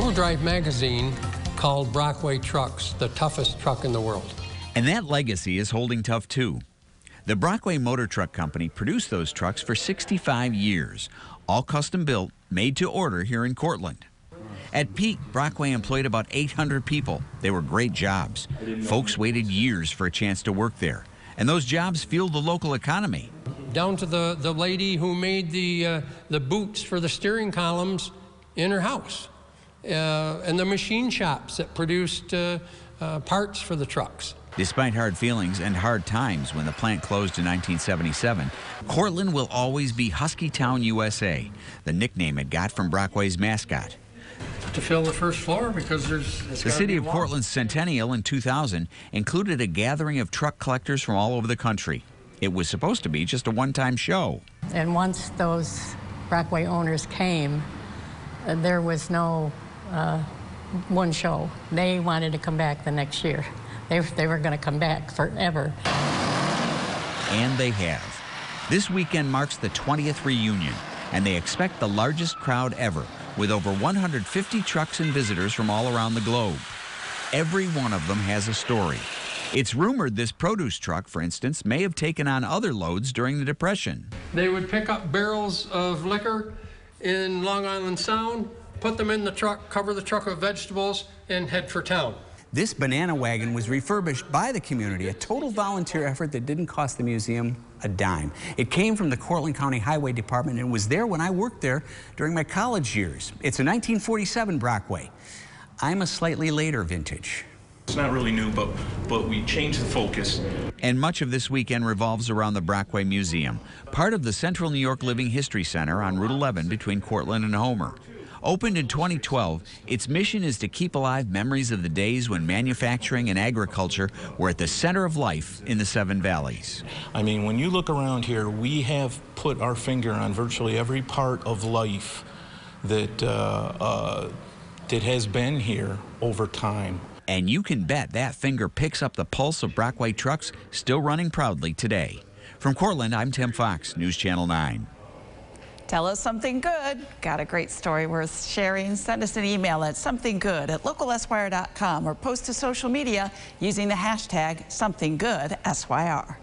Overdrive magazine called Brockway trucks the toughest truck in the world. And that legacy is holding tough too. The Brockway Motor Truck Company produced those trucks for 65 years, all custom built, made to order here in Cortland. At peak, Brockway employed about 800 people. They were great jobs. Folks waited years for a chance to work there, and those jobs fueled the local economy. Down to the, the lady who made the, uh, the boots for the steering columns in her house, and the machine shops that produced uh, uh parts for the trucks. Despite hard feelings and hard times when the plant closed in 1977, Cortland will always be Husky Town, USA, the nickname it got from Brockway's mascot. To fill the first floor because there's. The city of Cortland's centennial in 2000 included a gathering of truck collectors from all over the country. It was supposed to be just a one time show. And once those Brockway owners came, uh, there was no uh, one show. They wanted to come back the next year. They, they were going to come back forever. And they have. This weekend marks the 20th reunion, and they expect the largest crowd ever, with over 150 trucks and visitors from all around the globe. Every one of them has a story. It's rumored this produce truck, for instance, may have taken on other loads during the Depression. They would pick up barrels of liquor in Long Island Sound, put them in the truck, cover the truck with vegetables, and head for town. This banana wagon was refurbished by the community, a total volunteer effort that didn't cost the museum a dime. It came from the Cortland County Highway Department and was there when I worked there during my college years. It's a 1947 Brockway. I'm a slightly later vintage. It's not really new, but, but we changed the focus. And much of this weekend revolves around the Brockway Museum, part of the Central New York Living History Center on Route 11 between Cortland and Homer. Opened in 2012, its mission is to keep alive memories of the days when manufacturing and agriculture were at the center of life in the Seven Valleys. I mean, when you look around here, we have put our finger on virtually every part of life that, uh, uh, that has been here over time. And you can bet that finger picks up the pulse of Brockway trucks still running proudly today. From Cortland, I'm Tim Fox, News Channel 9. Tell us something good. Got a great story worth sharing? Send us an email at somethinggood at localsyr.com or post to social media using the hashtag somethinggoodsyr.